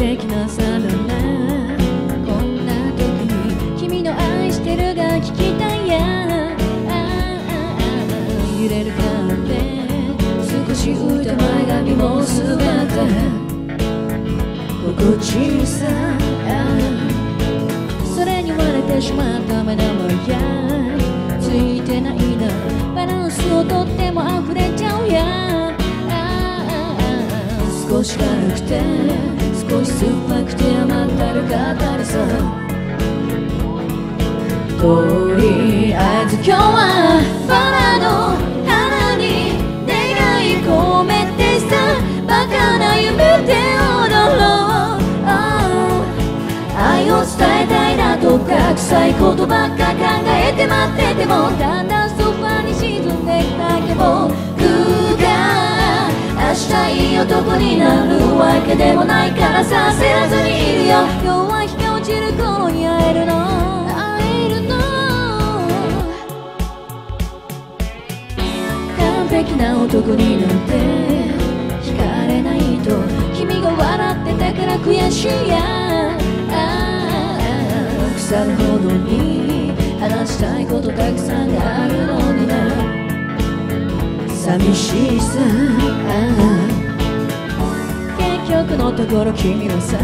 璧な朝だねこんな時に君の愛してるが聞きたいやああああ揺れる風少し浮いた前髪も全て心地いいさそれに割れてしまった目玉やついてないなバランスをとっても溢れちゃうや少し軽くて少し酸っぱくて甘ったるかったりさ。とりあえず今日はバラの花に願い込めてさ。バカな夢で踊ろう、oh、愛を伝えたいなとか臭いことばっか考えて待っててもだんだん男になるわけでもないからさせずにいるよ。今日は日が落ちる頃に会えるの。会えるの完璧な男になんて惹かれないと君が笑ってたから悔しいや。ああ腐るほどに話したいことたくさんあるのにな。寂しいさ局のところ君はさ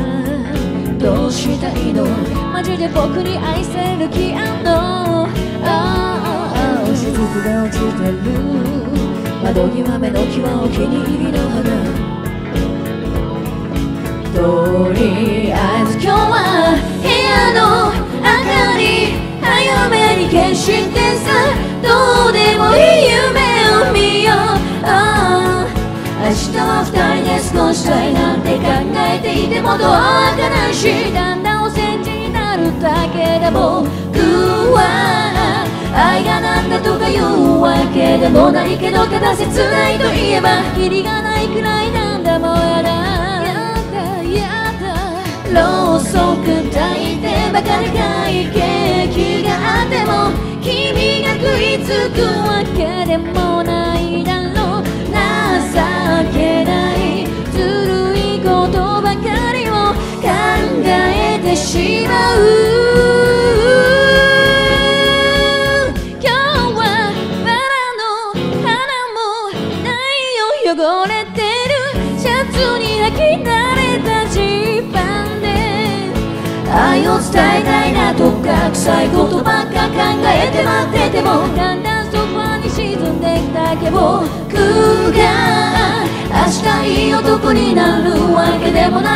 どうしたいのマジで僕に愛せる気あんの？雫が落ちてる窓際目の際お気に入りの？花とりあえず今日は部屋の明かり早めに消してさどうでもいい夢を見よう、oh、明日は二人で過ごしたいなんてもドア開かないだんだんお煎じになるだけでも僕は愛がなんだとか言うわけでもないけどただ切ないと言えばキリがないくらいなんだもんやだやだやだ。ろうそく炊いてばかりかいケーキがあっても君が食いつくわけでもてしまう。今日はバラの花もないよ汚れてる。シャツに履き慣れたジーパンで。愛を伝えたいなとか臭いことばっか考えて待ってても。だんだんソファに沈んできたけど僕が明日いい男になるわけでもない。